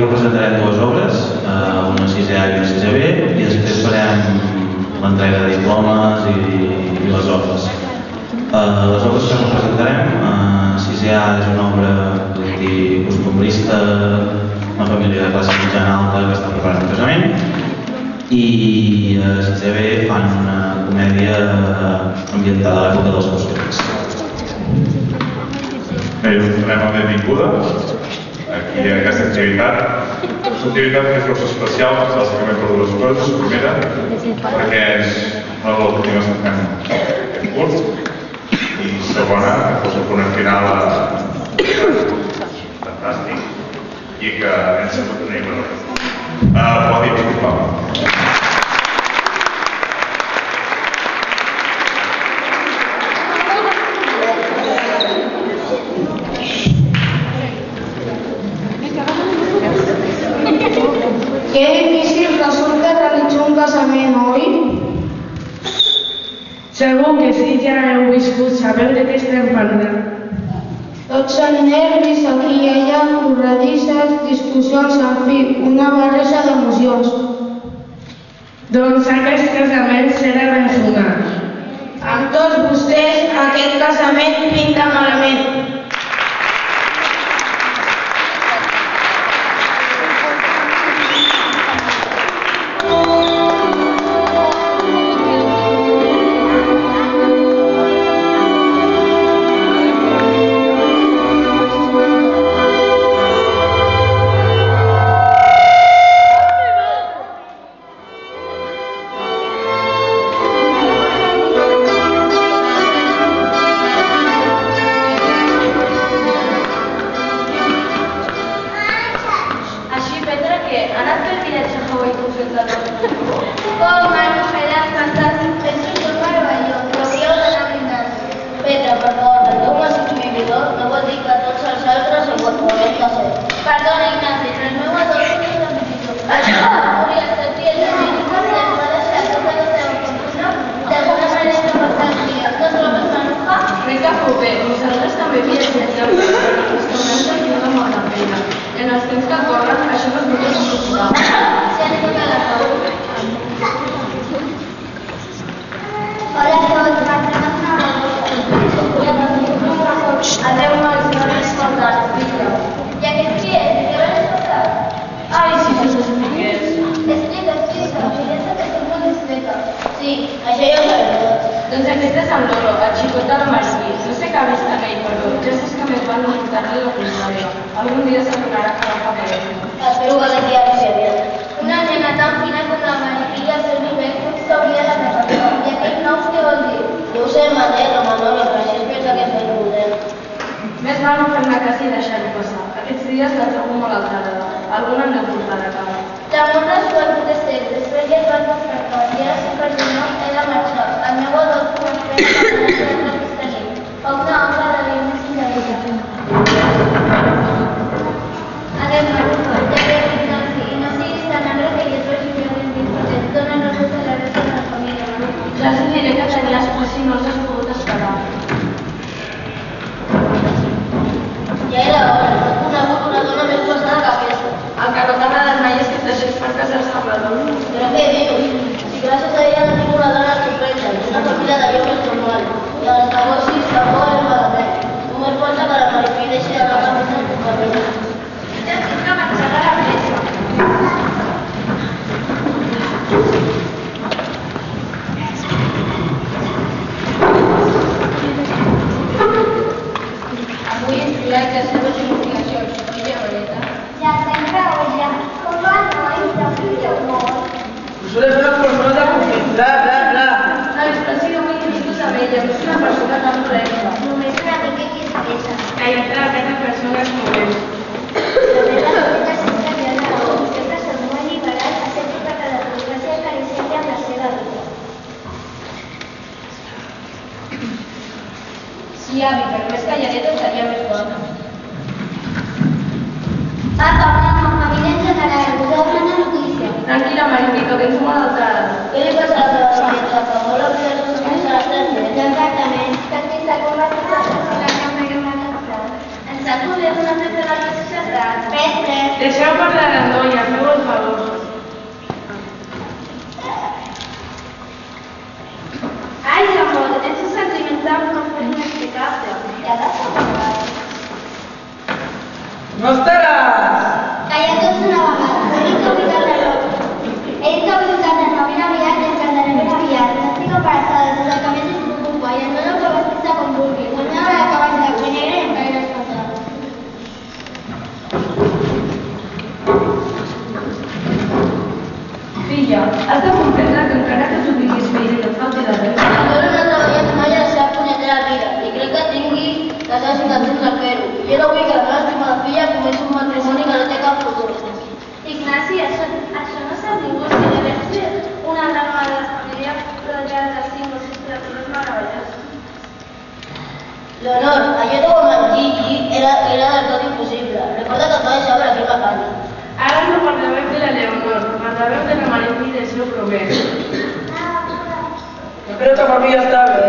representarem dues obres, eh, una 6A i una 6B, i després farem l'entrega de diplomes i, i les obres. Eh, les obres que representarem, eh, 6A és una obra costumbrista, una família de classe mitjana alta que està preparant un casament, i a 6B fan una comèdia eh, ambientada a l'època dels costums. Bé, us donem la benvinguda aquí a aquesta activitat. Una activitat és força especial, bàsicament per dues coses. Primera, perquè és una de les últimes que fem aquest curs. I segona, que fos el punt final a... fantàstic i que hem sabut tenir una uh, Pot dir, sisplau. Que difícil resulta realitzar un casament, oi? Sí, ja heu viscut, sabeu de què estem parlant. Tots són nervis, aquí i allà, corredisses, discussions, en fi, una barreja d'emocions. Doncs aquest casament serà ben sonat. Amb tots vostès, aquest casament pinta malament. Doncs aquest és el Loro, el xicot de la Martí. No sé què vist en ell, però ja saps que més val no muntar-li la història. Algun dia s'adonarà que va fa bé. Espero que d'aquí a no havia. Una nena tan fina com la Martí al seu nivell pot s'hauria de repetir. I aquest nous què vol dir? Jo ho sé, Manel Manolo, però així es pensa que és més modern. Més val no fer-ne cas i deixar-ho passar. Aquests dies la trobo molt alterada. Alguna hem de portar a casa. Damunt dels quants de ser, després ja es van despertar i ara sí que el senyor he de marxar. El meu adult m'espera per anar a aquesta nit. A una hora de la més Adéu, Maruja, ja ve Ignasi, i no siguis tan agre que jo et vegi ben dispotent. Dóna rebut a la resta de la família, Maruja. Ja els diré que tenies por si no els has pogut esperar. Ja era hora, no he conegut una dona més posada que aquesta. El que no t'ha agradat mai és que et deixés per casar-se amb la dona. Però què dius? Si gràcies a ella no tinc una dona sorpresa, és una família de viu més normal. I els negocis tampoc és maladet. Només pensa que la Marifí deixi de pagar més en la feina. Ja estic que m'enxega la pressa. Avui és dia que seves jubilacions, oi, Geroleta? Ja sempre ho ja. Com va, noi? Ja fíjeu molt. Us ho he fet per no de confit, bla, bla, bla. Nois, però si no vull vistos amb ella, no és una persona tan dolenta. Només una mica qui és aquesta. Calla't la aquesta persona és molt La meva feta sempre té la raó. Sempre som molt liberals, accepto que la democràcia acariciaria amb la seva vida. Sí, avi, però més calladeta seria més bona. Papa, mama, família en general, us heu una notícia. Tranquil·la, Marifi, que vens molt alterada. Què li passa a la teva família? Que vol oblidar els seus fills a les tres mesos? Exactament. Que fins a com va passar la que m'ha agradat. Ens ha acudit una festa de la societat. Mestre. Deixeu parlar la noia, feu el favor. Ai, amor, ets sentimental com és inexplicable. I ara No estaràs! Calla tots una Maria i del seu promès. Jo crec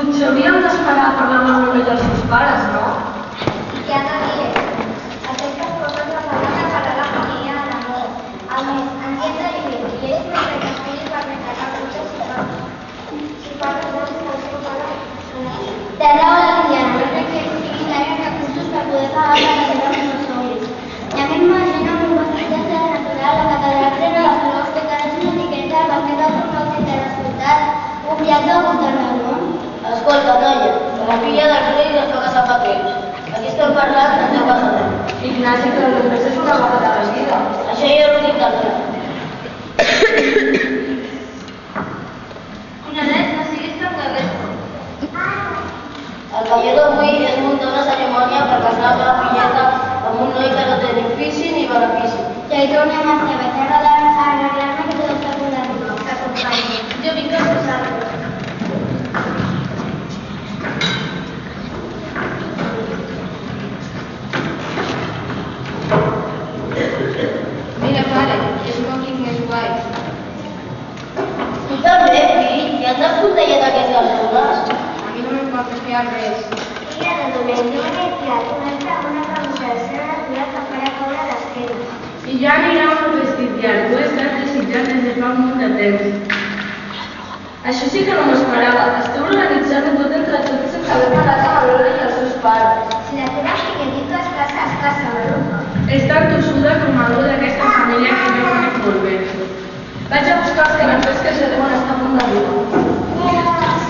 Potser hauríem d'esperar a parlar amb el novell dels seus pares, no? Què ha de dir? Aquestes coses les haurà de pagar la família de l'amor. A més, entiende-li bé, i ells crec que es pugui permetre cap cosa si parla. Si parla, doncs, el seu pare... Té raó la Liliana, no crec que tinguin gaire recursos per poder pagar la carrera dels meus somnis. Ja m'imagino un de natural, la catedral plena de flors, que cada una etiqueta fer del seu nou de la ciutat, un viatge al voltant Escolta, noia, que la filla del rei fa temps. Aquí estem parlant teu casament. Ignasi, que la només és una vegada a la vida. Això ja ho no siguis tan garret. El que no vull és muntar una cerimònia per casar la teva filleta amb un noi que no té ni ofici ni benefici. Ja hi tornem a ser, vaig a arreglar- a arreglar-me que tot està d'arribar. T'acompanyo. Jo vinc a posar-lo. Res. De una una de ser que farà caure. I ja anirà un vestidial, ho he estat desitjant des de fa un munt de temps. Això sí que no m'ho esperava. Esteu organitzant-ho tot entre tots sense haver parlat amb la Lola i els seus pares. Si la teva xiquetita es casa, es casa, Maruca. És tan tossuda com algú d'aquesta família que jo conec molt bé. Vaig a buscar els canapés que ja deuen estar a punt d'arribar.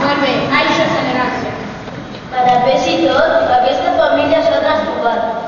Molt bé, això és elegància. A pes i tot, aquesta família s'ha trastocat.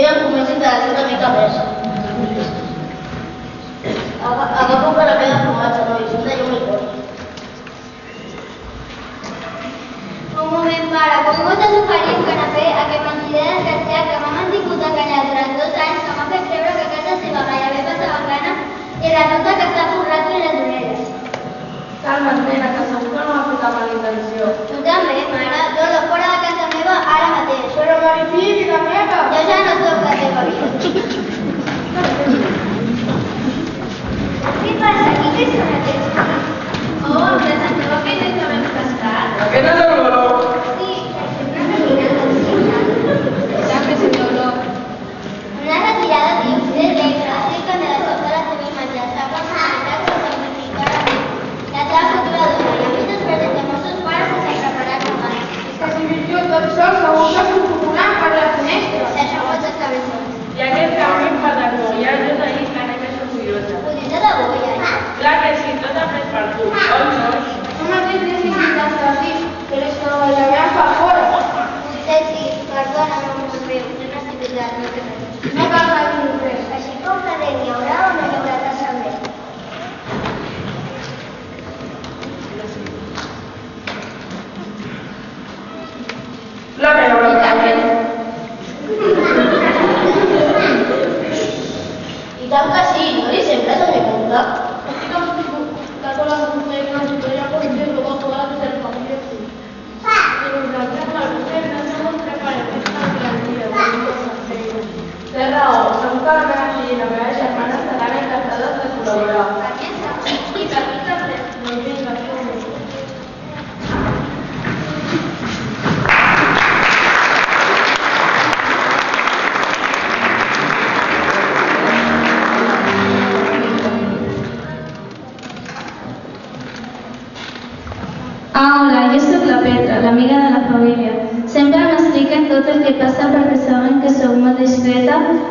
Eren moments interessants una mica més. Agafo un la de formatge, nois, una llum i cor. Un moment, pare, com ho oferir oferit per a fer que mentida desgraciat que m'ha mantingut a callar durant dos anys, que m'ha fet creure que a casa seva gairebé passava gana i la nota que s'ha forrat i les orelles. Calma, nena, que segur que no m'ha portar mala intenció. Tu també, mare, dóna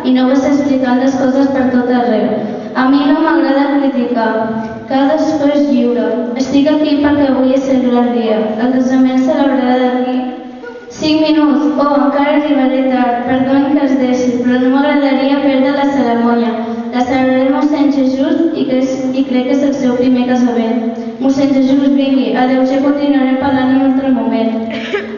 i no vas explicant les coses per tot arreu. A mi no m'agrada criticar. Cadascú és lliure. Estic aquí perquè avui és el gran dia. El casament celebrarà d'aquí 5 minuts. Oh, encara arribaré tard. Perdoni que es deixi, però no m'agradaria perdre la cerimònia. La celebraré mossèn Jesús i, que és, i crec que és el seu primer casament. Mossèn Jesús, vingui. Adéu, ja continuarem parlant en un altre moment.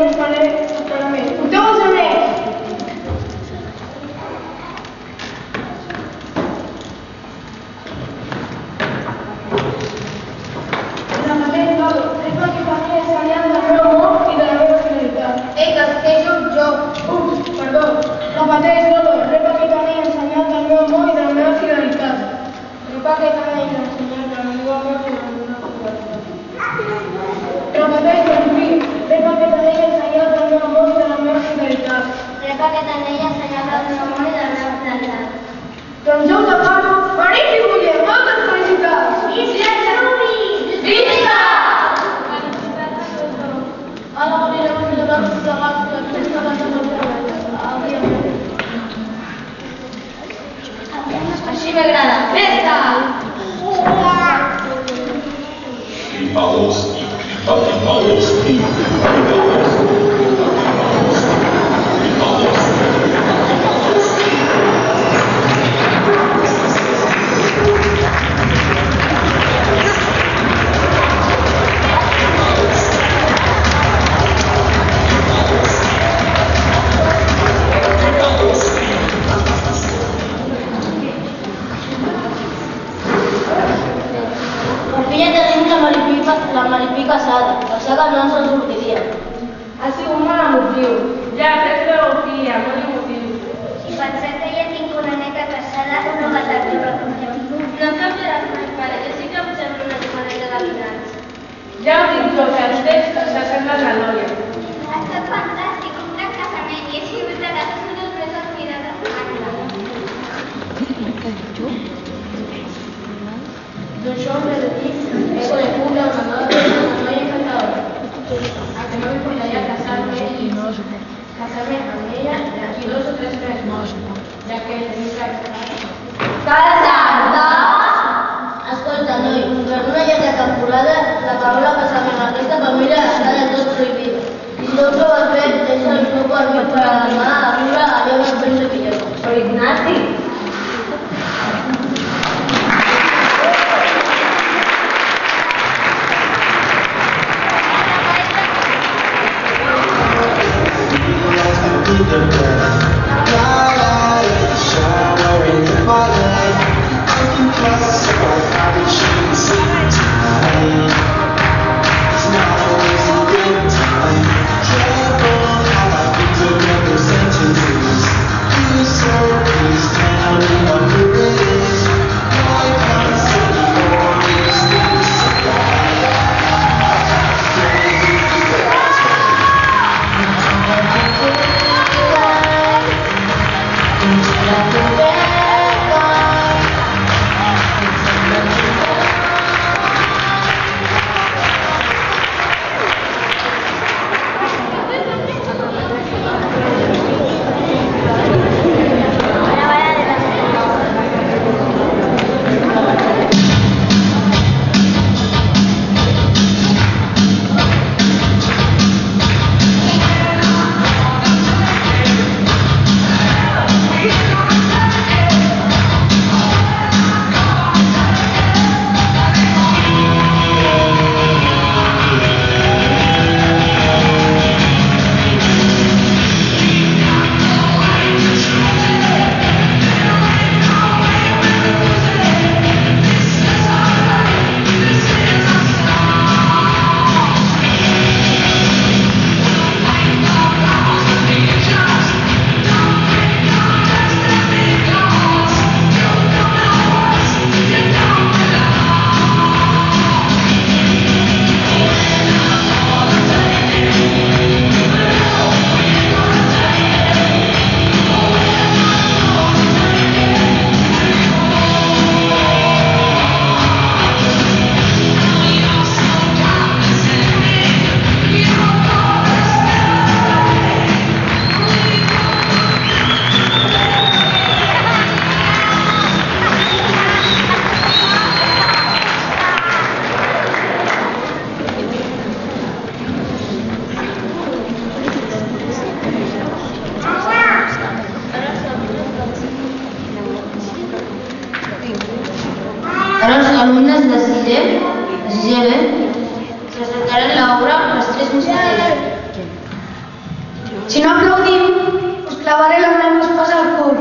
Gracias. passada, pensava que no ens en sortiríem. Ha sigut molt emotiu. Ja, tens veu, filla, molt emotiu. Si pensem que ja tinc una neta passada, no va ser que no No em canviaràs mai, pare, jo sí que em sembla una joveneta de mirats. Ja ho dic jo, que els textos s'assemblen a l'olla. Ha estat fantàstic, un gran casament, i així ve de les sorpreses mirades de Doncs D'un xou de casarme con ella y aquí dos o tres meses, ya que tenéis que ¡Canta! alumnes de sisè, de sisè presentaran l'obra Els tres mosqueteres. Si no aplaudim, us clavaré la gran espasa al cor.